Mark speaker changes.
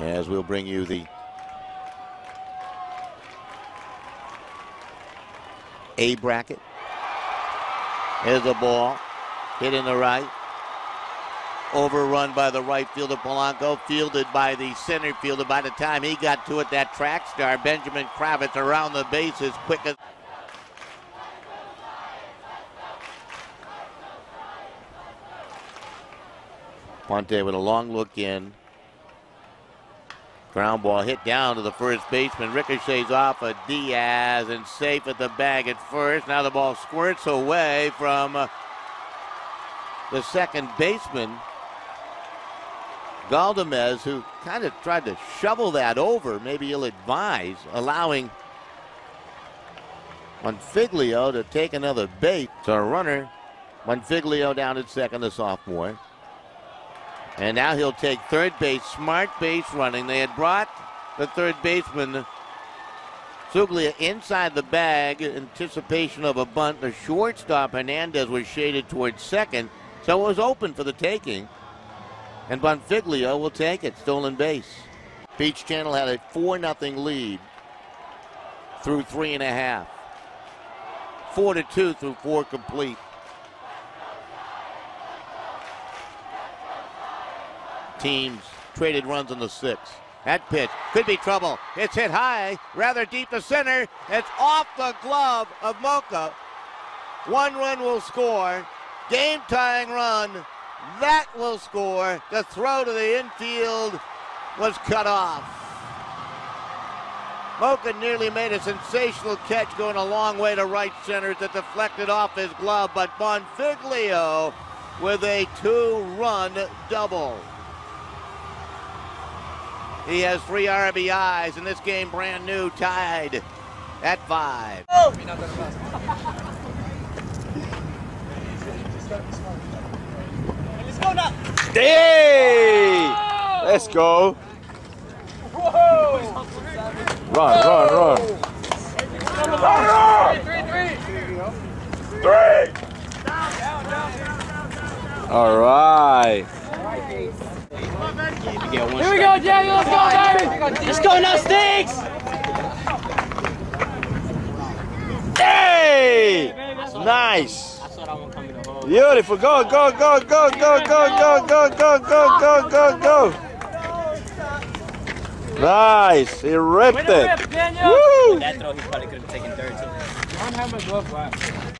Speaker 1: As we'll bring you the A bracket. Here's the ball. Hit in the right. Overrun by the right fielder Polanco. Fielded by the center fielder. By the time he got to it, that track star, Benjamin Kravitz, around the bases quick as. Ponte with a long look in. Ground ball hit down to the first baseman. Ricochets off of Diaz and safe at the bag at first. Now the ball squirts away from uh, the second baseman, Galdamez, who kind of tried to shovel that over. Maybe he'll advise, allowing Bonfiglio to take another base. So a runner, Bonfiglio down at second, the sophomore. And now he'll take third base. Smart base running. They had brought the third baseman Suglia inside the bag, anticipation of a bunt. The shortstop Hernandez was shaded towards second, so it was open for the taking. And Bonfiglio will take it, stolen base. Beach Channel had a 4 0 lead through three and a half. 4 to 2 through four complete. Teams traded runs in the sixth. That pitch could be trouble. It's hit high, rather deep to center. It's off the glove of Mocha. One run will score. Game tying run. That will score. The throw to the infield was cut off. Mocha nearly made a sensational catch going a long way to right center that deflected off his glove, but Bonfiglio with a two run double. He has three RBIs in this game, brand new, tied at five. Oh.
Speaker 2: Let's go now.
Speaker 3: Hey! Let's go.
Speaker 2: Whoa!
Speaker 3: Run, run, run.
Speaker 2: Three, three.
Speaker 3: Three. All right.
Speaker 2: Here we go, Jamie. Let's go, baby. Let's go now, Sticks.
Speaker 3: Hey! Nice. Beautiful. Go, go, go, go, go, go, go, go, go, go, go, go, go. Nice. He ripped it.
Speaker 2: Woo!
Speaker 4: That throw, he probably could have taken third too.
Speaker 2: I don't have my glove left.